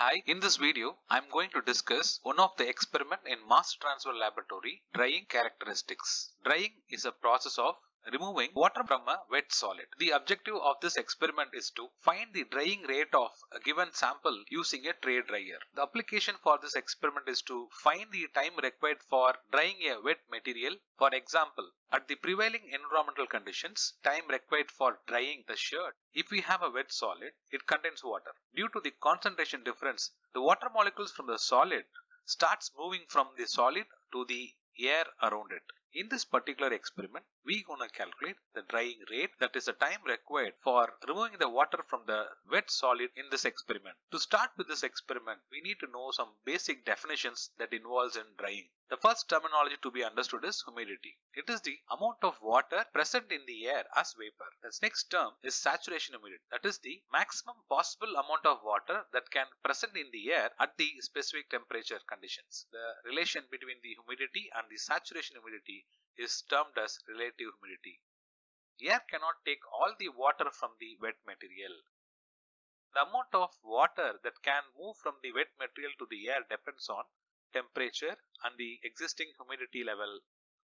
Hi, in this video, I'm going to discuss one of the experiment in mass transfer laboratory, drying characteristics. Drying is a process of removing water from a wet solid. The objective of this experiment is to find the drying rate of a given sample using a tray dryer. The application for this experiment is to find the time required for drying a wet material. For example, at the prevailing environmental conditions, time required for drying the shirt. If we have a wet solid, it contains water. Due to the concentration difference, the water molecules from the solid starts moving from the solid to the air around it. In this particular experiment, we gonna calculate the drying rate that is the time required for removing the water from the wet solid in this experiment. To start with this experiment, we need to know some basic definitions that involves in drying. The first terminology to be understood is humidity. It is the amount of water present in the air as vapor. The next term is saturation humidity. That is the maximum possible amount of water that can present in the air at the specific temperature conditions. The relation between the humidity and the saturation humidity is termed as relative humidity. Air cannot take all the water from the wet material. The amount of water that can move from the wet material to the air depends on temperature and the existing humidity level.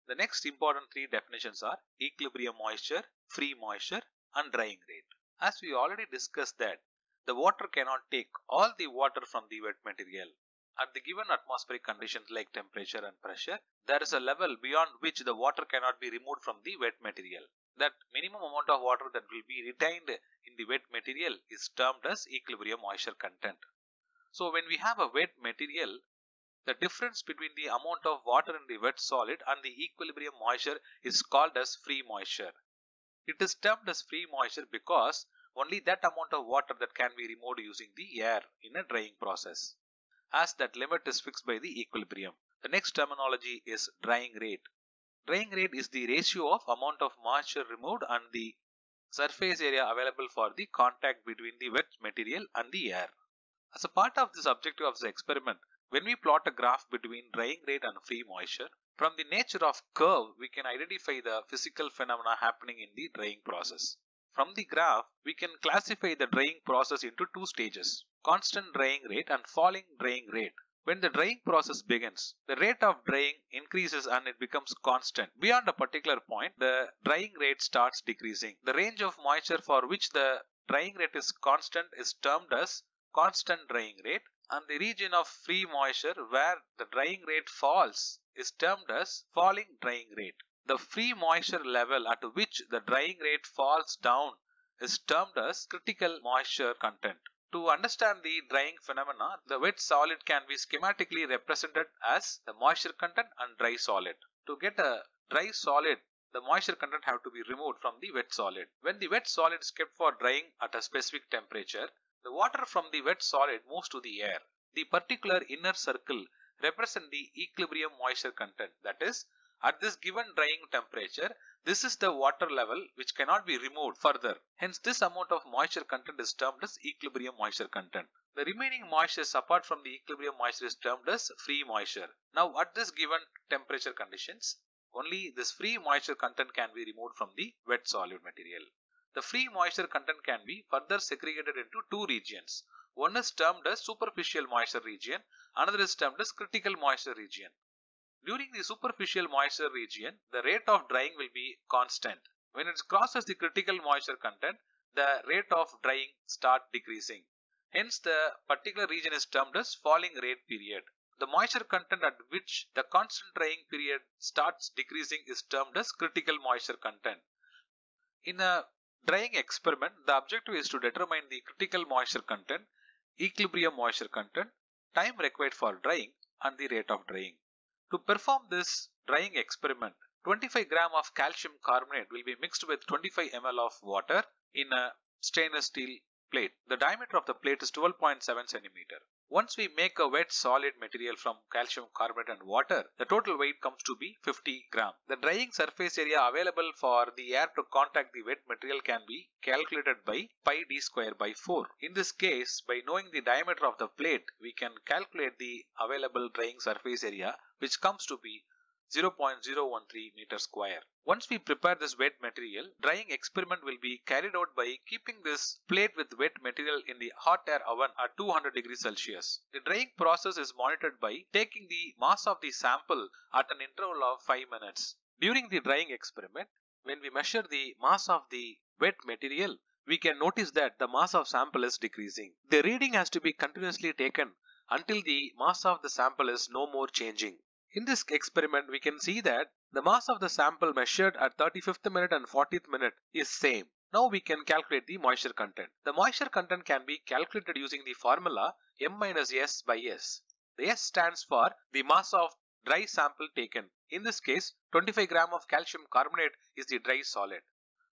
The next important three definitions are equilibrium moisture, free moisture and drying rate. As we already discussed that the water cannot take all the water from the wet material. At the given atmospheric conditions like temperature and pressure, there is a level beyond which the water cannot be removed from the wet material. That minimum amount of water that will be retained in the wet material is termed as equilibrium moisture content. So when we have a wet material, the difference between the amount of water in the wet solid and the equilibrium moisture is called as free moisture. It is termed as free moisture because only that amount of water that can be removed using the air in a drying process as that limit is fixed by the equilibrium. The next terminology is drying rate. Drying rate is the ratio of amount of moisture removed and the surface area available for the contact between the wet material and the air. As a part of this objective of the experiment, when we plot a graph between drying rate and free moisture, from the nature of curve, we can identify the physical phenomena happening in the drying process. From the graph, we can classify the drying process into two stages, constant drying rate and falling drying rate. When the drying process begins, the rate of drying increases and it becomes constant. Beyond a particular point, the drying rate starts decreasing. The range of moisture for which the drying rate is constant is termed as constant drying rate and the region of free moisture where the drying rate falls is termed as falling drying rate. The free moisture level at which the drying rate falls down is termed as critical moisture content. To understand the drying phenomena, the wet solid can be schematically represented as the moisture content and dry solid. To get a dry solid, the moisture content have to be removed from the wet solid. When the wet solid is kept for drying at a specific temperature, the water from the wet solid moves to the air. The particular inner circle represent the equilibrium moisture content. That is, at this given drying temperature, this is the water level which cannot be removed further. Hence, this amount of moisture content is termed as equilibrium moisture content. The remaining moisture apart from the equilibrium moisture is termed as free moisture. Now, at this given temperature conditions, only this free moisture content can be removed from the wet solid material. The free moisture content can be further segregated into two regions. One is termed as superficial moisture region, another is termed as critical moisture region. During the superficial moisture region, the rate of drying will be constant. When it crosses the critical moisture content, the rate of drying start decreasing. Hence, the particular region is termed as falling rate period. The moisture content at which the constant drying period starts decreasing is termed as critical moisture content. In a drying experiment, the objective is to determine the critical moisture content, equilibrium moisture content, time required for drying and the rate of drying. To perform this drying experiment, 25 gram of calcium carbonate will be mixed with 25 ml of water in a stainless steel plate. The diameter of the plate is 12.7 centimeter. Once we make a wet solid material from calcium carbonate and water, the total weight comes to be 50 gram. The drying surface area available for the air to contact the wet material can be calculated by pi d square by 4. In this case, by knowing the diameter of the plate, we can calculate the available drying surface area which comes to be 0.013 meter square. Once we prepare this wet material, drying experiment will be carried out by keeping this plate with wet material in the hot air oven at 200 degrees Celsius. The drying process is monitored by taking the mass of the sample at an interval of 5 minutes. During the drying experiment, when we measure the mass of the wet material, we can notice that the mass of sample is decreasing. The reading has to be continuously taken until the mass of the sample is no more changing. In this experiment, we can see that the mass of the sample measured at 35th minute and 40th minute is same. Now we can calculate the moisture content. The moisture content can be calculated using the formula m minus s by s. The s stands for the mass of dry sample taken. In this case, 25 gram of calcium carbonate is the dry solid.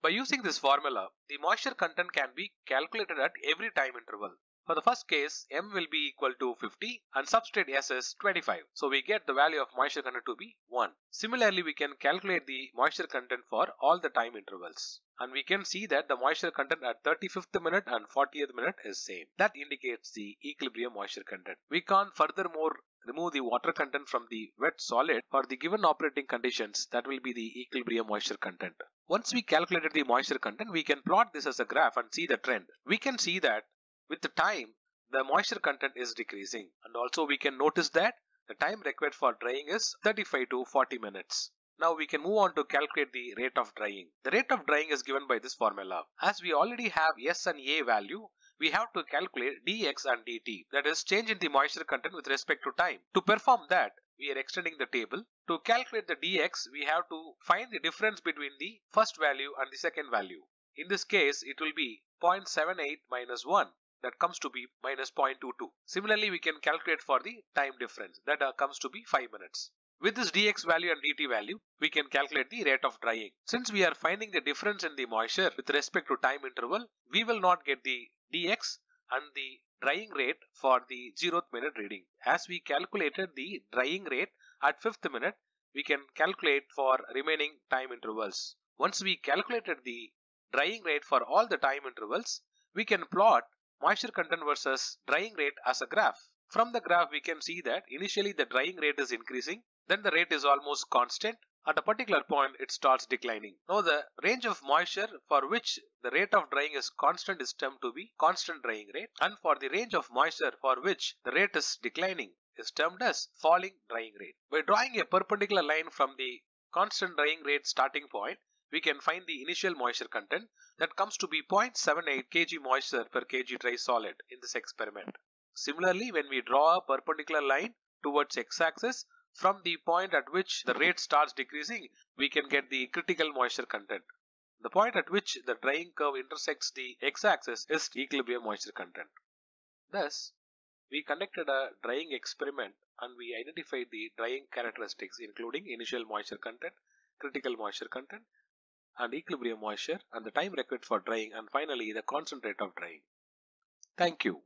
By using this formula, the moisture content can be calculated at every time interval. For the first case, m will be equal to 50 and substrate s is 25. So we get the value of moisture content to be 1. Similarly, we can calculate the moisture content for all the time intervals. And we can see that the moisture content at 35th minute and 40th minute is same. That indicates the equilibrium moisture content. We can furthermore remove the water content from the wet solid for the given operating conditions that will be the equilibrium moisture content. Once we calculated the moisture content, we can plot this as a graph and see the trend. We can see that with the time, the moisture content is decreasing. And also we can notice that the time required for drying is 35 to 40 minutes. Now we can move on to calculate the rate of drying. The rate of drying is given by this formula. As we already have S and A value, we have to calculate dx and dt, that is change in the moisture content with respect to time. To perform that, we are extending the table. To calculate the dx, we have to find the difference between the first value and the second value. In this case, it will be 0.78 minus 1 that comes to be minus 0.22. Similarly, we can calculate for the time difference that uh, comes to be 5 minutes. With this dx value and dt value, we can calculate the rate of drying. Since we are finding the difference in the moisture with respect to time interval, we will not get the dx and the drying rate for the 0th minute reading. As we calculated the drying rate at 5th minute, we can calculate for remaining time intervals. Once we calculated the drying rate for all the time intervals, we can plot moisture content versus drying rate as a graph. From the graph we can see that initially the drying rate is increasing, then the rate is almost constant. At a particular point it starts declining. Now the range of moisture for which the rate of drying is constant is termed to be constant drying rate and for the range of moisture for which the rate is declining is termed as falling drying rate. By drawing a perpendicular line from the constant drying rate starting point, we can find the initial moisture content that comes to be 0.78 kg moisture per kg dry solid in this experiment. Similarly, when we draw a perpendicular line towards x-axis, from the point at which the rate starts decreasing, we can get the critical moisture content. The point at which the drying curve intersects the x-axis is equilibrium moisture content. Thus, we conducted a drying experiment and we identified the drying characteristics including initial moisture content, critical moisture content, and equilibrium moisture and the time required for drying and finally the concentrate of drying. Thank you.